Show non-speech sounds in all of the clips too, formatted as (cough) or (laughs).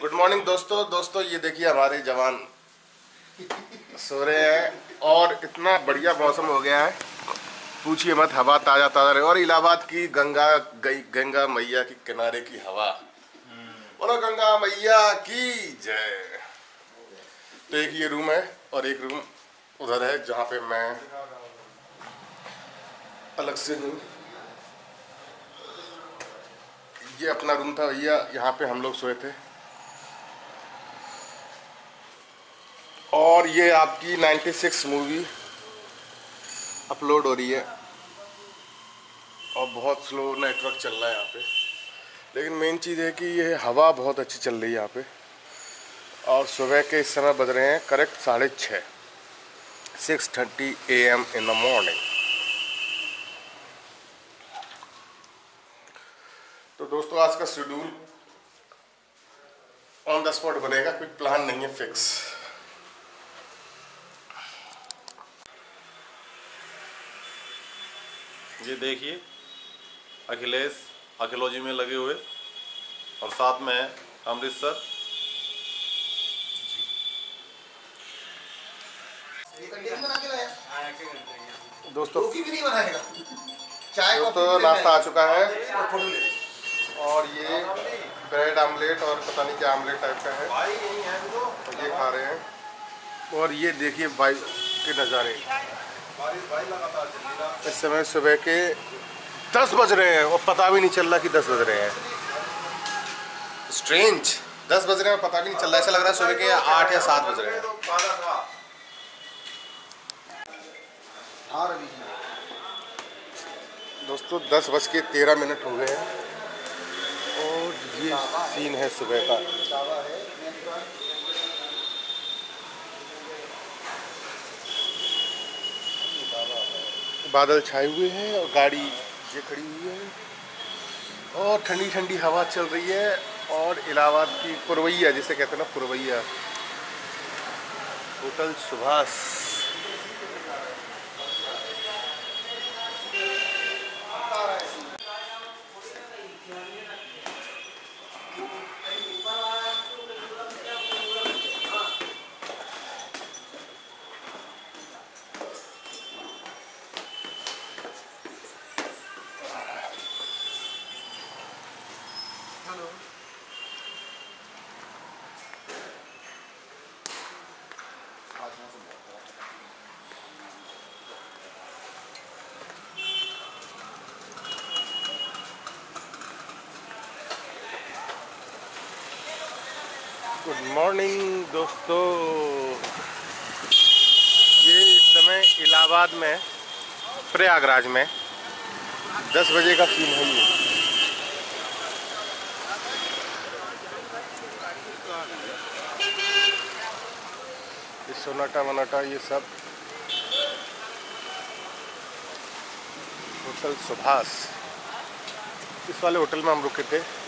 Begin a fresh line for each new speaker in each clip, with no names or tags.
Good morning दोस्तों। दोस्तों, ये देखिए हमारे जवान सो रहे हैं और इतना बढ़िया मौसम हो गया है। पूछिए मत, हवा ताज़ा ताज़ा रहे। और इलाहाबाद की गंगा गंगा मैया के किनारे की हवा। बोलो, गंगा मैया की जय। तो एक ये रूम है और एक रूम उधर है जहाँ पे मैं अलग से हूँ। ये अपना रूम था भैया, यहाँ पे हम लोग सोए थे। और ये आपकी 96 मूवी अपलोड हो रही है। और बहुत स्लो नेटवर्क चल रहा है यहाँ पे। लेकिन मेन चीज़ है कि ये हवा बहुत अच्छी चल रही है यहाँ पे। और सुबह के इस समय बज रहे हैं करेक्ट साढ़े छः six thirty A M in the morning दोस्तों आज का शेड्यूल ऑन द स्पॉट बनेगा कोई प्लान नहीं है फिक्स
ये देखिए अखिलेश अखिलौजी में लगे हुए और साथ में है अमृतसर।
दोस्तों
भी नहीं बनाएगा। चाय
दोस्तों नाश्ता आ चुका है। और ये ब्रेड आमलेट और पता नहीं क्या आमलेट टाइप का है। और ये खा रहे हैं। और ये देखिए भाई के नज़ारे। इस समय सुबह के दस बज रहे हैं और पता भी नहीं चल रहा कि दस बज रहे हैं। स्ट्रेंज दस बज रहे हैं पता भी नहीं चल रहा। ऐसा लग रहा है सुबह के आठ या सात बज रहे हैं।
हाँ
दोस्तों दस बज के तेरह मिनट हो गए हैं। ये सीन है सुबह का। बादल छाए हुए हैं और गाड़ी ये खड़ी हुई है। और ठंडी ठंडी हवा चल रही है और इलाहाबाद की पुरवैया, जिसे कहते हैं ना पुरवैया, होटल सुभाष। गुड मॉर्निंग दोस्तों। ये इस समय इलाहाबाद में, प्रयागराज में 10 बजे का सीन है ये। ये सोनाटा वनाटा, ये सब। होटल सुभाष। इस वाले होटल में हम रुके थे।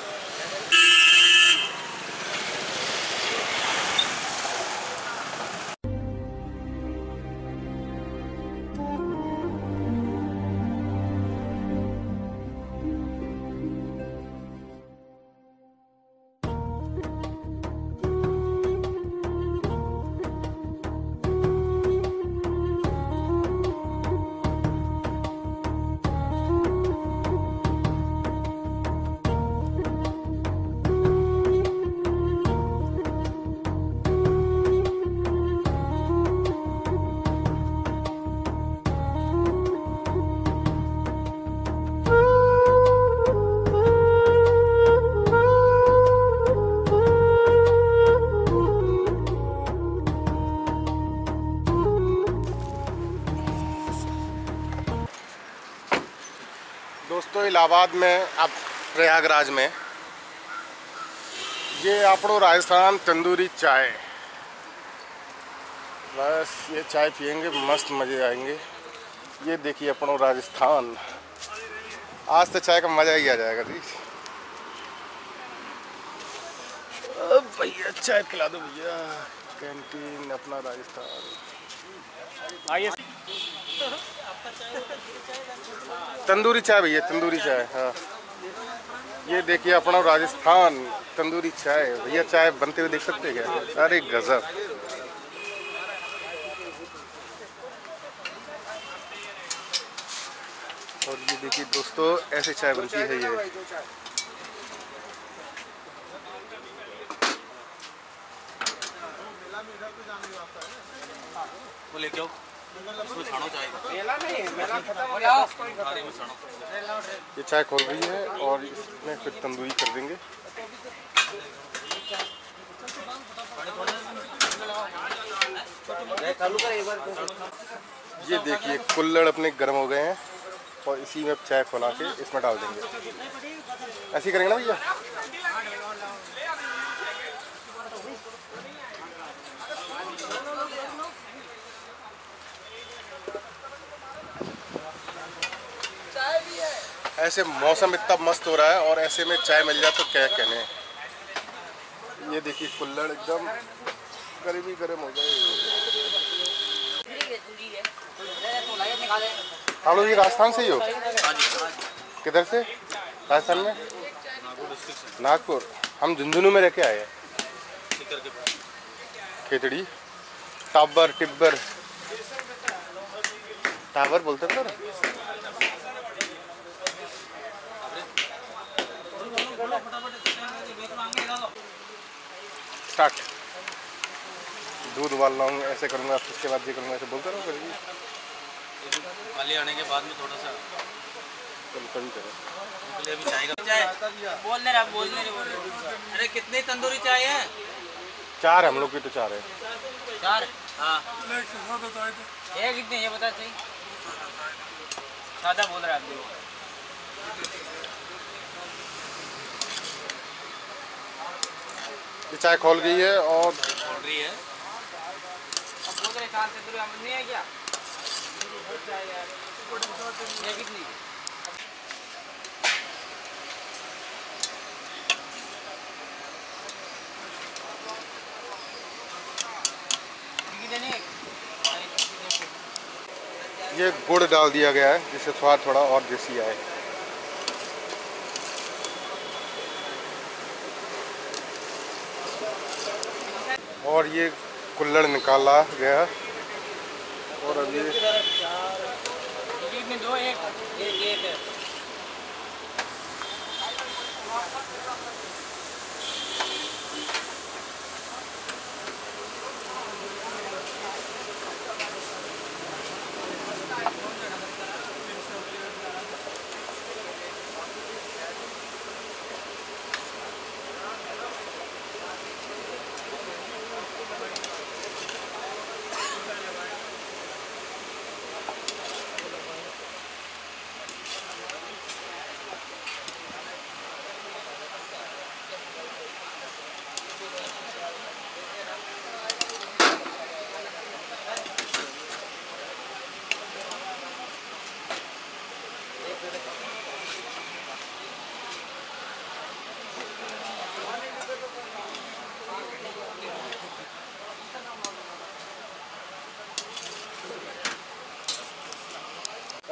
दोस्तों इलाहाबाद में अब प्रयागराज में ये આપણો राजस्थान तंदूरी चाय बस ये चाय पियेंगे मस्त मज़े आएंगे ये देखिए अपनो राजस्थान आज तो चाय का मज़ा ही आ जाएगा जी अब भैया चाय पिला दो भैया कैंटीन अपना राजस्थान
आइए
तंदूरी चाय भैया, तंदूरी चाय हाँ। ये देखिए अपना राजस्थान, तंदूरी चाय। भैया, चाय बनते हुए देख सकते हैं क्या? अरे गजब। और ये देखिए दोस्तों, ऐसे चाय बनती है ये।
वो लेके
ये चाय खोल रही है और इसमें फिर तंदूरी कर देंगे। ये देखिए, कुल्लड़ अपने गर्म हो गए हैं और इसी में चाय खोला के इसमें डाल देंगे। ऐसे ही करेंगे ना भैया? ऐसे मौसम इतना मस्त हो रहा है और ऐसे में चाय मिल जाए तो क्या कहने ये देखिए कुल्लड़ एकदम गर्मी गर्म हो हम लोग ये राजस्थान से ही हो? किधर से? राजस्थान में? नागपुर। हम झुंझुनू में रह के आए हैं। खिचड़ी टाबर, टिब्बर। टावर बोलते हैं सर स्टार्ट दूध उबाल रहा हूँ ऐसे करूँगा उसके बाद ये करूँगा ऐसे बोलते रहो कभी
खाली आने के बाद में थोड़ा सा।
कभी कभी। करो
चाय का
चाय। बोल रहा बोल नहीं रहे बोल रहे। अरे कितनी तंदूरी चाय है?
चार हम लोग की तो चार है।
चार? हाँ। ये कितने ये बता सही। सादा बोल रहा है आप देखो
ये चाय खोल गई है और
रही है।
नहीं है क्या। कितनी ये
गुड़ डाल दिया गया है जिससे स्वाद थोड़ा और देसी आए। और ये कुल्लड़ निकाला गया और अभी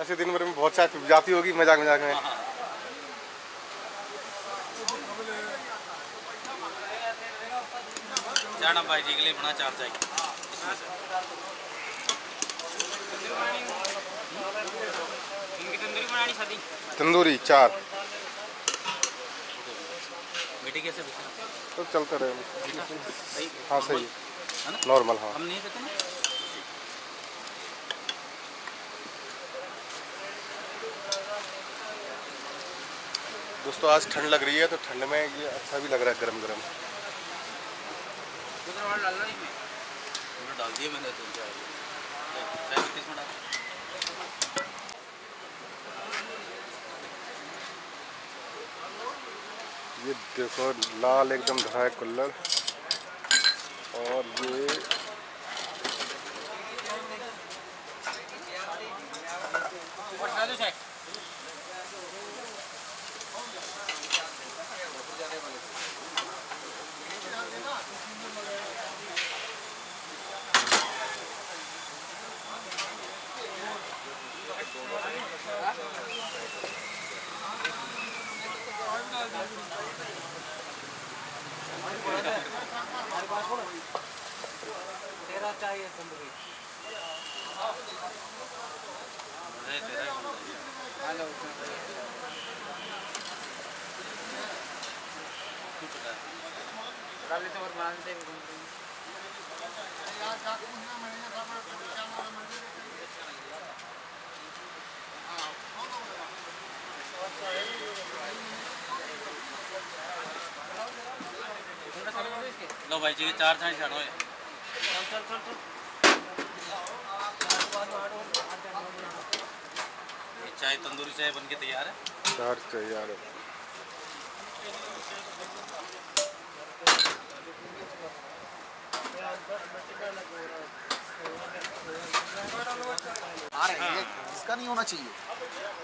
ऐसे दिन भर में बहुत चाय जाती होगी मज़ाक मज़ाक में।
चार डब्बा जी के लिए बना चार चाय।
तंदूरी बनानी शादी?
तंदूरी चार।
बेटी कैसे
तो चलते रहे। हाँ। सही नॉर्मल हाँ।
हम नहीं ना?
दोस्तों आज ठंड लग रही है तो ठंड में ये अच्छा भी लग रहा है गरम गरम
डाल मैंने तो
ये देखो लाल एकदम धरा है कुल्लड़ और ये
ट्राली तो और बनाते हैं घूमते हैं
लो भाई जी चार थाने छाड़ो ये
चल चल चल
चाय तंदूरी चाय बन के तैयार है।
चार तैयार है
आ रहे हैं इसका नहीं होना चाहिए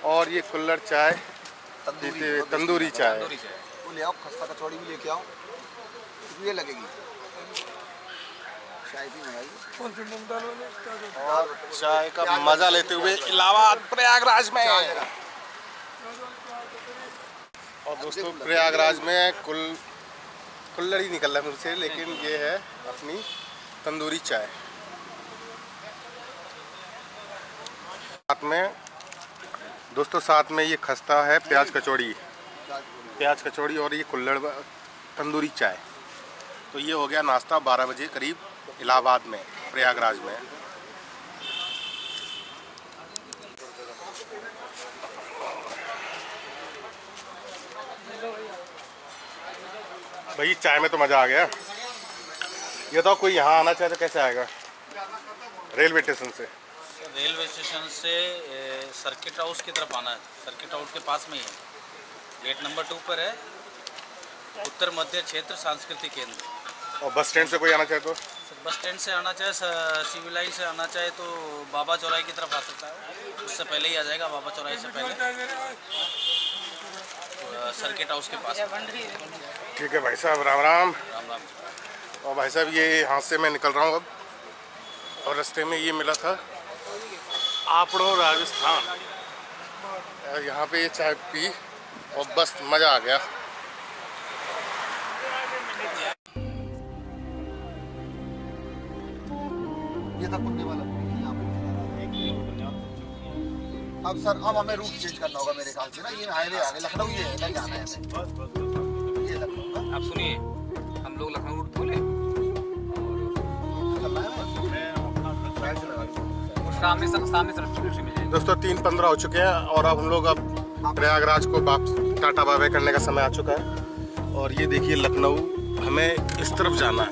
और ये कुल्लड़ चाय।
तंदूरी
तंदूरी चाय।
वो ले आओ खस्ता कचौड़ी भी लेके आओ। देर लगेगी। और
चाय का मज़ा लेते हुए इलाहाबाद प्रयागराज में। और दोस्तों प्रयागराज में कुल कुल्लड़ ही निकल रहा है मुझसे लेकिन ये है अपनी तंदूरी चाय। साथ में, दोस्तों, साथ में ये खस्ता है प्याज कचौड़ी। प्याज कचौड़ी और ये कुल्लड़ तंदूरी चाय। तो ये हो गया नाश्ता 12 बजे करीब इलाहाबाद में, प्रयागराज में। भाई, चाय में तो मज़ा आ गया। ये तो कोई यहाँ आना चाहे तो कैसे आएगा? रेलवे स्टेशन से।
रेलवे स्टेशन से सर्किट हाउस की तरफ़ आना है। सर्किट हाउस के पास में ही है। गेट नंबर टू पर है। उत्तर मध्य क्षेत्र सांस्कृतिक केंद्र।
और बस स्टैंड से कोई आना चाहे तो?
बस स्टैंड से आना चाहे सिविल लाइन से आना चाहे तो बाबा चौराहे की तरफ़ आ सकता है। उससे पहले ही आ जाएगा बाबा चौराहे से पहले। सर्किट हाउस के पास।
ठीक है भाई साहब राम राम।
राम राम।
और भाई साहब ये यहाँ से मैं निकल रहा हूँ अब। और रास्ते में ये मिला था। आपड़ो राजस्थान। यहाँ पे ये चाय पी और बस मज़ा आ गया।
ये था कुन्ने वाला। अब सर अब हमें रूट चेंज करना होगा मेरे ख्याल से ना। ये हाईवे आ गए लखनऊ ये है नहीं आना है हमें। ये लखनऊ
आप सुनिए हम लोग लखनऊ रूट बोले सामने सामने से
दोस्तों तीन पंद्रह हो चुके हैं और अब हम लोग अब प्रयागराज को वापस टाटा बाय बाय करने का समय आ चुका है। और ये देखिए लखनऊ हमें इस तरफ़ जाना है।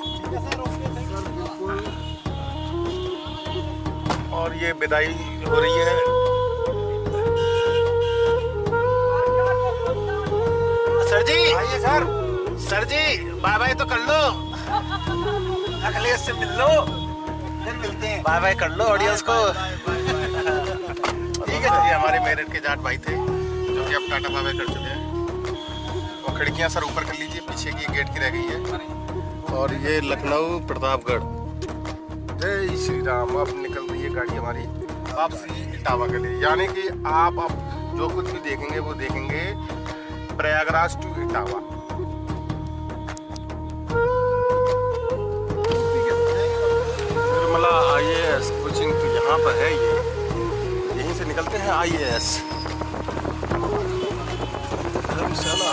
और ये विदाई हो रही है। सर जी
आइए sir.
Sir ji bye bye तो कर लो।
अखिलेश से मिल लो। फिर मिलते हैं।
बाय बाय कर लो ऑडियंस को। ठीक है ये हमारे मेरठ के जाट भाई थे, जो कि अब टाटा बाय बाय कर चुके हैं। और खिड़कियाँ सर ऊपर कर लीजिए, पीछे की गेट की रह गई है। और ये लखनऊ प्रतापगढ़। जय श्री राम, अब निकल रही है गाड़ी हमारी वापसी इटावा के लिए। यानी कि आप अब जो कुछ भी देखेंगे, वो देखेंगे प्रयागराज टू इटावा। निर्मला आई कोचिंग तो यहाँ पर है ये। यहीं से निकलते हैं आई धर्मशाला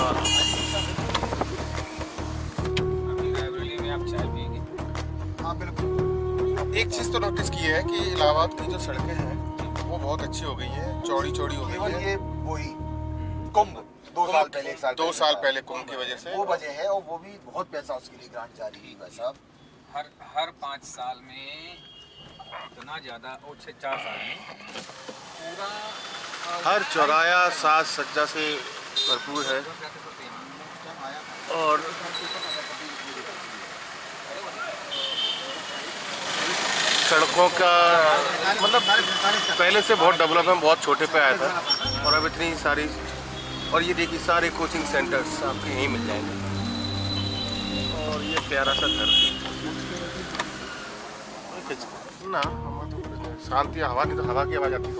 आप चाय पिएँगे
हाँ बिल्कुल।
एक चीज़ तो नोटिस की है कि इलाहाबाद की जो सड़कें हैं वो बहुत अच्छी हो गई है चौड़ी चौड़ी हो गई है।
ये वही कुंभ दो साल पहले एक साल
दो साल पहले कुंभ की वजह से।
वो वजह है और वो भी बहुत पैसा उसके लिए ग्रांट जारी हुई भाई साहब।
हर हर पाँच साल में इतना ज़्यादा और छः चार साल में पूरा
हर चौराया साज सज्जा से भरपूर है। और सड़कों का मतलब पहले से बहुत डेवलपमेंट बहुत छोटे पे आया था। और अब इतनी सारी और ये देखिए सारे कोचिंग सेंटर्स आपके यहीं मिल जाएँगे। और ये प्यारा सा घर ना तो शांति हवा की तो हवा की आवाज़ आती है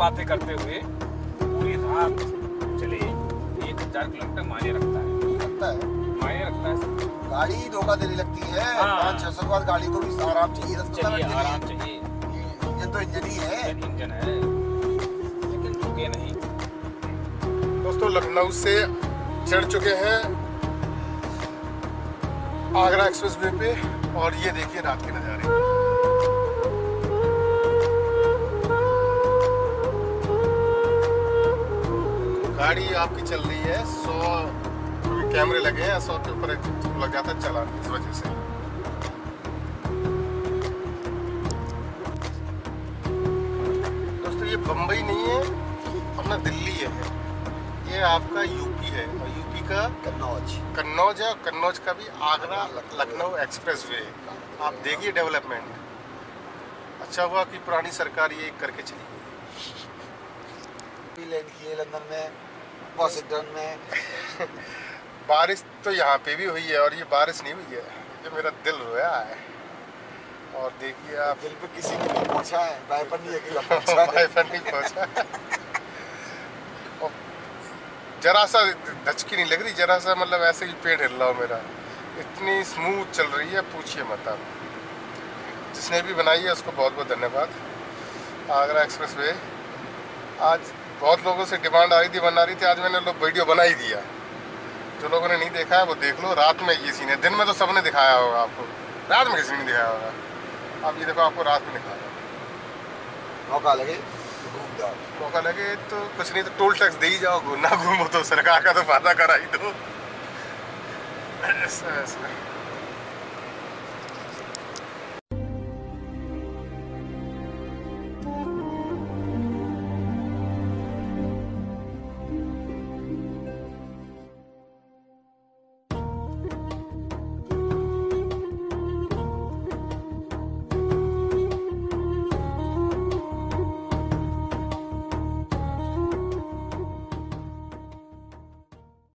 बातें करते हुए पूरी रात चले। एक हज़ार किलोमीटर मायने रखता है।
लगता है।
मायने रखता है।
गाड़ी ही धोखा देने लगती है।
हाँ।
पाँच छह सौ के बाद गाड़ी को भी आराम चाहिए
चाहिए आराम चाहिए।
इंजन तो इंजन ही है।
इंजन इंजन है। लेकिन रुके नहीं।
दोस्तों लखनऊ से चढ़ चुके हैं आगरा एक्सप्रेस वे पे। और ये देखिए रात के नज़ारे। गाड़ी आपकी चल रही है सौ कैमरे लगे हैं सौ के ऊपर लग जाता है चलान इस वजह से। दोस्तों ये बम्बई नहीं है अपना दिल्ली है। ये आपका यूपी है और यूपी का
कन्नौज।
कन्नौज है और कन्नौज का भी आगरा लखनऊ एक्सप्रेस वे आप देखिए डेवलपमेंट। अच्छा हुआ कि पुरानी सरकार ये करके चली गई।
लैंड किए लंदन में। वॉशिंगटन में। (laughs)
बारिश तो यहाँ पे भी हुई है और ये बारिश नहीं हुई है। ये मेरा दिल रोया है। और देखिए आप।
दिल पे किसी ने नहीं पहुँचा है? वाइपर नहीं अकेला पहुँचा
वाईफाई नहीं पहुँचा और जरा सा धचकी नहीं लग रही? जरा सा मतलब ऐसे ही पेट हिल रहा हो मेरा। इतनी स्मूथ चल रही है पूछिए मत आप। जिसने भी बनाई है उसको बहुत बहुत धन्यवाद। आगरा एक्सप्रेस वे आज बहुत लोगों से डिमांड आ रही थी बना रही थी आज मैंने लोग वीडियो बना ही दिया। जो लोगों ने नहीं देखा है वो देख लो रात में ये सीन है। दिन में तो सबने दिखाया होगा आपको। रात में किसी ने दिखाया होगा। अब ये देखो आपको रात में दिखाया
मौका लगे तो
मौका लगे तो कुछ नहीं तो टोल टैक्स दे ही जाओ ना घूमो तो। सरकार का तो फ़ायदा करा ही दो। ऐसा ऐसा।